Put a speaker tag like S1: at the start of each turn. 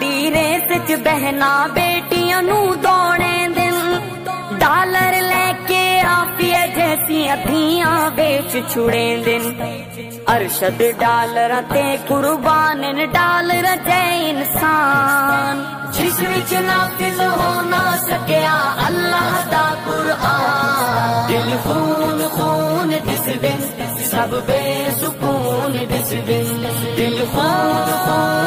S1: ਦੀ race ਚ ਬਹਿਨਾ ਬੇਟੀਆਂ ਨੂੰ ਦੌੜੇ ਦਿਨ ਡਾਲਰ ਲੈ ਕੇ ਆਫੀਏ ਜੈਸੀਆਂ ਧੀਆਂ ਵੇਚ ਛੁੜੇ ਦਿਨ ਅਰਸ਼ਦ ਡਾਲਰਾਂ ਤੇ ਕੁਰਬਾਨ ਨੇ ਡਾਲਰ ਜੈ ਇਨਸਾਨ ਜਿਸ ਵਿੱਚ ਨਾਫਿਜ਼ ਹੋ ਨਾ ਸਕਿਆ ਅੱਲਾਹ ਦਾ ਕੁਰਆਨ ਦਿਲ ਖੂਨ ਖੂਨ ਜਿਸ ਦਿਨ ਸਭ ਬੇਸੁਕੂਨ ਜਿਸ ਦਿਨ ਦਿਲ ਖੂਨ ਖੂਨ